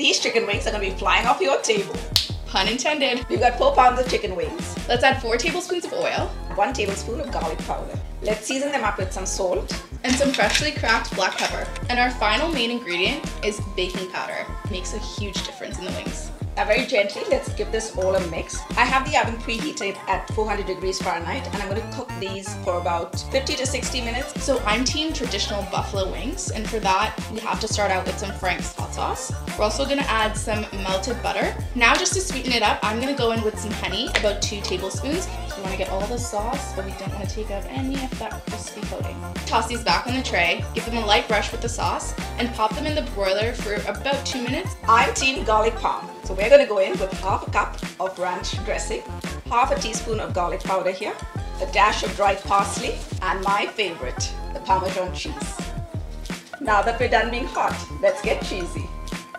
These chicken wings are gonna be flying off your table. Pun intended. We've got four pounds of chicken wings, Let's add four tablespoons of oil one tablespoon of garlic powder. Let's season them up with some salt. and some freshly cracked black pepper. And our final main ingredient is baking powder. Makes a huge difference in the wings. Now very gently, let's give this all a mix. I have the oven preheated at 400 degrees Fahrenheit and I'm going to cook these for about 50 to 60 minutes. So I'm team traditional buffalo wings, and for that, we have to start out with some Frank's hot sauce. We're also gonna add some melted butter. Now just to sweeten it up, I'm gonna go in with some honey, about two tablespoons. We wanna get all the sauce, but we don't wanna take out any of that crispy coating. Toss these back on the tray, give them a light brush with the sauce, and pop them in the broiler for about two minutes. I'm team garlic parm. So we're going to go in with half a cup of ranch dressing, half a teaspoon of garlic powder here, a dash of dried parsley, and my favorite, the Parmesan cheese. Now that we're done being hot, let's get cheesy.